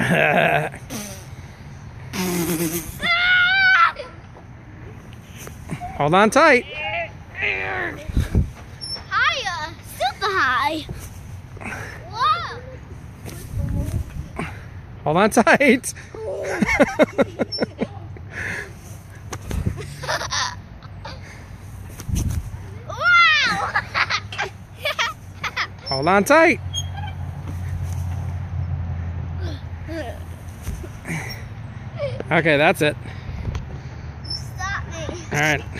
Hold on tight. Higher. Uh, super high. Whoa. Hold on tight. wow. Hold on tight. Okay, that's it. Stop me. All right.